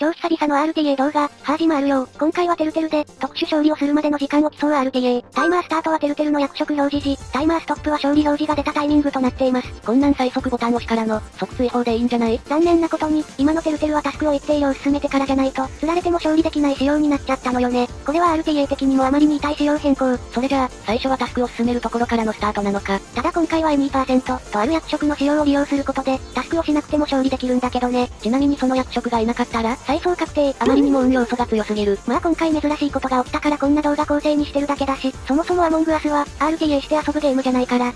超久々の RTA 動画、ハージもあるよ。今回はテルテルで、特殊勝利をするまでの時間を競う RTA。タイマースタートはテルテルの役職表示時、タイマーストップは勝利表示が出たタイミングとなっています。こんなん最速ボタン押しからの、即追放でいいんじゃない？残念なことに、今のテルテルはタスクを一定量進めてからじゃないと、釣られても勝利できない仕様になっちゃったのよね。これは RTA 的にもあまりに痛い仕様変更。それじゃあ、最初はタスクを進めるところからのスタートなのか。ただ今回は2%とある役職の仕様を利用することで、タスクをしなくても勝利できるんだけどね。ちなみにその役職がいなかったら、再送確定。あまりにも運要素が強すぎる。まあ今回珍しいことが起きたからこんな動画構成にしてるだけだし、そもそもアモングアスは、RTA して遊ぶゲームじゃないから。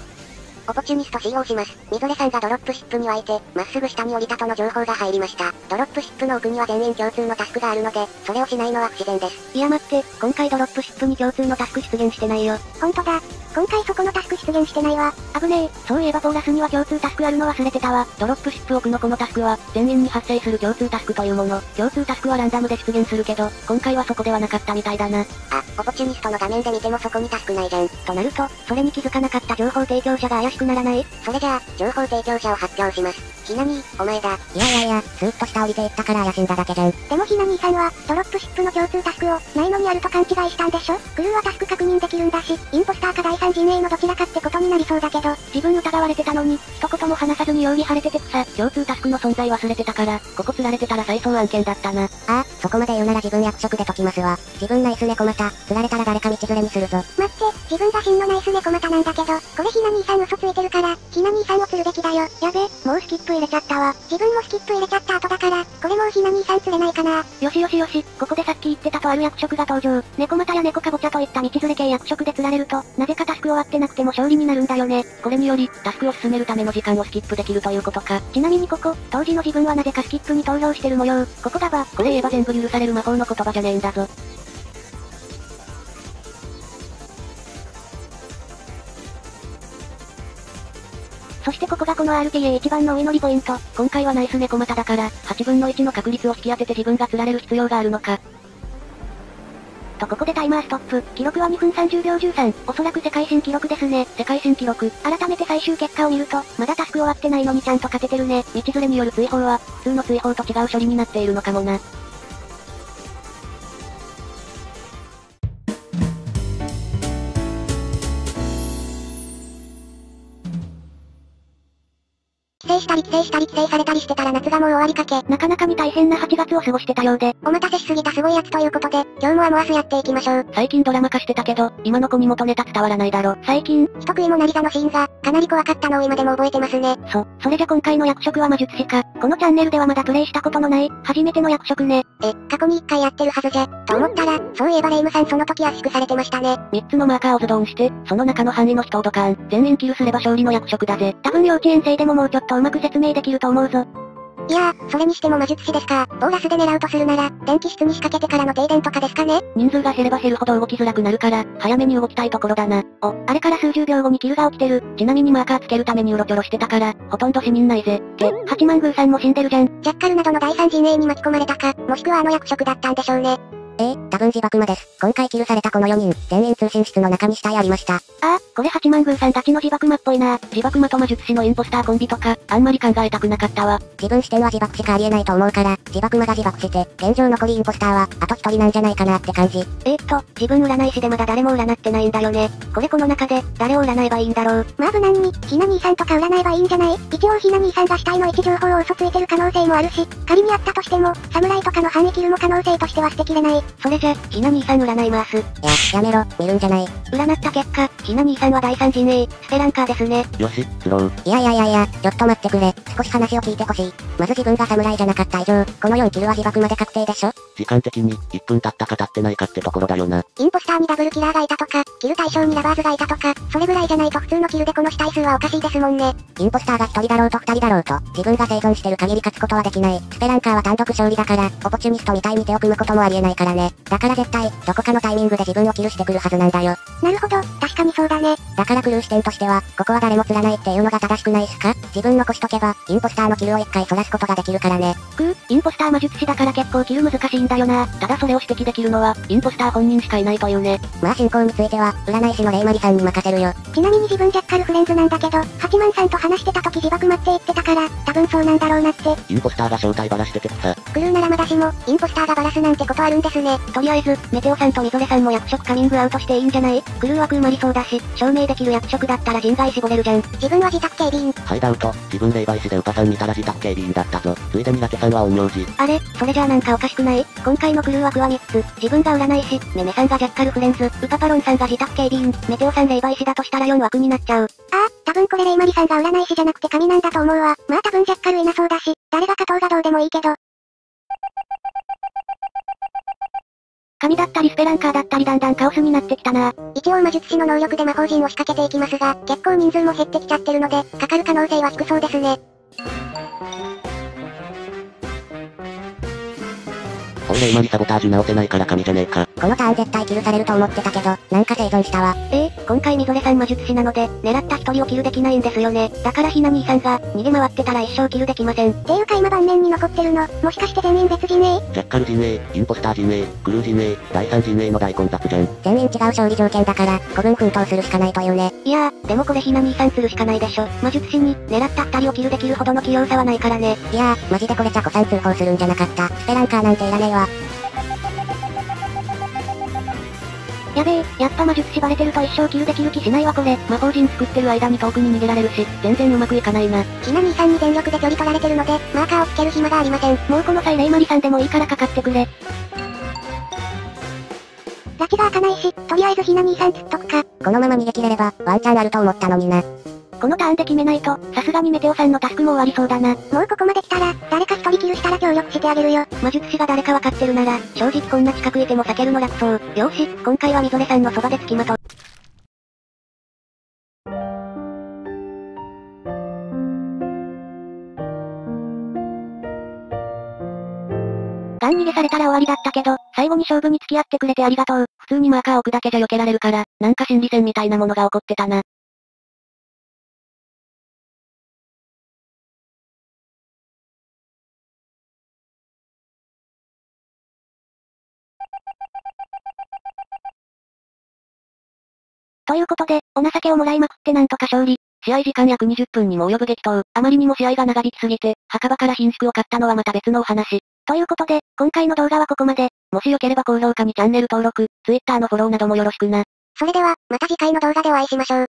オポチュニスト使用します。ミドレさんがドロップシップに湧いて、まっすぐ下に降りたとの情報が入りました。ドロップシップの奥には全員共通のタスクがあるので、それをしないのは不自然です。いや待って、今回ドロップシップに共通のタスク出現してないよ。ほんとだ。今回そこのタスク出現してないわ。危ねえ。そういえばポーラスには共通タスクあるの忘れてたわ。ドロップシップ奥のこのタスクは、全員に発生する共通タスクというもの。共通タスクはランダムで出現するけど、今回はそこではなかったみたいだな。あ、オポチュニストの画面で見てもそこにタスクないじゃん。となると、それに気づかなかった情報提供者が怪しくならないそれじゃあ、情報提供者を発表します。ひなにお前だ。いやいやいや、スーッと下降りていったから怪しんだだけじゃん。でもひなにさんは、ドロップシップの共通タスクを、ないのにあると勘違いしたんでしょ？クルーはタスク確認できるんだし、インポスターか第三陣営のどちらかってことになりそうだけど、自分疑われてたのに、一言も話さずに容疑晴れててくさ。共通タスクの存在忘れてたから、ここ釣られてたら再送案件だったな。ああ、そこまで言うなら自分役職で解きますわ。自分ナイス猫股、釣られたら誰か道連れにするぞ。待って、自分が真のナイス猫股なんだけど、これひな兄さん嘘ついてるから、ひな兄さんを釣るべきだよ。やべ、もうスキップ入れちゃったわ。自分もスキップ入れちゃった後だから、これもうひな兄さん釣れないかな。よしよしよし、ここでさっき言ってたとある役職が登場。猫股や猫かぼちゃといった道連れ系役職で釣られると、なぜかタスク終わってなくても勝利になるんだよね。これにより、タスクを進めるための時間をスキップできるということか。ちなみにここ、当時の自分はなぜかスキップに投票してる模様。ここがば、これ言えば全部許される魔法の言葉じゃねえんだぞ。そしてここがこの RTA 一番のお祈りポイント。今回はナイス猫股だから、8分の1の確率を引き当てて自分が釣られる必要があるのか。とここでタイマーストップ。記録は2分30秒13。おそらく世界新記録ですね。世界新記録。改めて最終結果を見ると、まだタスク終わってないのにちゃんと勝ててるね。道連れによる追放は、普通の追放と違う処理になっているのかもな。帰省したり帰省したり帰省されたりしてたら夏がもう終わりかけ、なかなかに大変な8月を過ごしてたようで、お待たせしすぎたすごいやつということで、今日もアモアスやっていきましょう。最近ドラマ化してたけど、今の子に元ネタ伝わらないだろ。最近、人食いもなり座のシーンが、かなり怖かったのを今でも覚えてますね。そ、それじゃ今回の役職は魔術師か。このチャンネルではまだプレイしたことのない、初めての役職ね。え、過去に1回やってるはずじゃ。と思ったら、そういえばレイムさんその時圧縮されてましたね。3つのマーカーをズドンして、その中の範囲の人をドカーン。全員キルすれば勝利の役職だぜ。多分幼稚園生でももうちょっとうまく説明できると思うぞ。いやー、それにしても魔術師ですか。ボーラスで狙うとするなら、電気室に仕掛けてからの停電とかですかね人数が減れば減るほど動きづらくなるから、早めに動きたいところだな。お、あれから数十秒後にキルが起きてる。ちなみにマーカーつけるためにうろちょろしてたから、ほとんど死人ないぜ。け、八幡宮さんも死んでるじゃん。ジャッカルなどの第三陣営に巻き込まれたか、もしくはあの役職だったんでしょうね。ええ多分自爆魔です。今回キルされたこの4人、全員通信室の中に死体ありました。ああ、これ八幡宮さんたちの自爆魔っぽいな。自爆魔と魔術師のインポスターコンビとか、あんまり考えたくなかったわ。自分視点は自爆しかありえないと思うから、自爆魔が自爆して、現状残りインポスターは、あと一人なんじゃないかなって感じ。えー、っと、自分占い師でまだ誰も占ってないんだよね。これこの中で、誰を占えばいいんだろう。まあ無難に、ひな兄さんとか占えばいいんじゃない？一応ひな兄さんが死体の位置情報を嘘ついてる可能性もあるし、仮にあったとしても、侍とかの反撃キルの可能性としては捨てきれない。それじゃ、ひな兄さん占います。いや、やめろ、見るんじゃない。占った結果、ひな兄さんは第三陣営、スペランカーですね。よし、スロー。いやいやいやいや、ちょっと待ってくれ。少し話を聞いてほしい。まず自分が侍じゃなかった以上、この4キルは自爆まで確定でしょ？時間的に、1分経ったか経ってないかってところだよな。インポスターにダブルキラーがいたとか、キル対象にラバーズがいたとか、それぐらいじゃないと普通のキルでこの死体数はおかしいですもんね。インポスターが1人だろうと2人だろうと、自分が生存してる限り勝つことはできない。スペランカーは単独勝利だから、オポチュニストみたいに手を組むこともありえないからね。だから絶対、どこかのタイミングで自分をキルしてくるはずなんだよ。なるほど、確かにそうだね。だからクルー視点としては、ここは誰も釣らないっていうのが正しくないっすか？自分残しとけば、インポスターのキルを一回そらすことができるからね。くー、インポスター魔術師だから結構キル難しいんだよな。ただそれを指摘できるのは、インポスター本人しかいないというね。まあ進行については、占い師のレイマリさんに任せるよ。ちなみに自分ジャッカルフレンズなんだけど、八幡さんと話してた時自爆待って言ってたから、多分そうなんだろうなって。インポスターが正体ばらしててさ。クルーならまだしも、インポスターがバラすなんてことあるんですね。とりあえず、メテオさんとミゾレさんも役職カミングアウトしていいんじゃない？クルー枠埋まりそうだし、証明できる役職だったら人外絞れるじゃん。自分は自宅警備員。ハイダウト、自分霊媒師でウパさん見たら自宅警備員だったぞ。ついでにラケさんは陰陽師。あれそれじゃあなんかおかしくない？今回のクルー枠は3つ。自分が占い師、メメさんがジャッカルフレンズ、ウパパロンさんが自宅警備員、メテオさん霊媒師だとしたら4枠になっちゃう。ああ、多分これレイマリさんが占い師じゃなくて神なんだと思うわ。まあ多分ジャッカルいなそうだし、誰が勝とうがどうでもいいけど。神だったりスペランカーだったりだんだんカオスになってきたな。一応魔術師の能力で魔法陣を仕掛けていきますが、結構人数も減ってきちゃってるので、かかる可能性は低そうですね。俺霊魔にサボタージュ直せないから神じゃねえか。このターン絶対キルされると思ってたけど、なんか生存したわ。えー、今回ミゾレさん魔術師なので、狙った一人をキルできないんですよね。だからひな兄さんが、逃げ回ってたら一生キルできません。っていうか今盤面に残ってるの、もしかして全員別人？ねジャッカル陣営、インポスター陣営、クルー陣営、第三陣営の大混雑じゃん。全員違う勝利条件だから、古文奮闘するしかないというね。いやー、でもこれひな兄さんするしかないでしょ。魔術師に、狙った二人をキルできるほどの器用さはないからね。いやー、マジでこれチャコさん通報するんじゃなかった。スペランカーなんていらねえわ。やべえ、やっぱ魔術師バレてると一生キルできる気しないわこれ。魔法陣作ってる間に遠くに逃げられるし、全然うまくいかないな。ひな兄さんに全力で距離取られてるので、マーカーをつける暇がありません。もうこの際レイマリさんでもいいからかかってくれ。拉致が開かないし、とりあえずひな兄さん釣っとくか。このまま逃げ切れれば、ワンチャンあると思ったのにな。このターンで決めないと、さすがにメテオさんのタスクも終わりそうだな。もうここまで来たら、誰か一人キルしたら協力してあげるよ。魔術師が誰かわかってるなら、正直こんな近くいても避けるの楽そう。よーし、今回はミゾレさんのそばで付きまとう。ガン逃げされたら終わりだったけど、最後に勝負に付き合ってくれてありがとう。普通にマーカー置くだけじゃ避けられるから、なんか心理戦みたいなものが起こってたな。ということで、お情けをもらいまくってなんとか勝利。試合時間約20分にも及ぶ激闘。あまりにも試合が長引きすぎて、墓場から品縮を買ったのはまた別のお話。ということで、今回の動画はここまで。もしよければ高評価にチャンネル登録、Twitter のフォローなどもよろしくな。それでは、また次回の動画でお会いしましょう。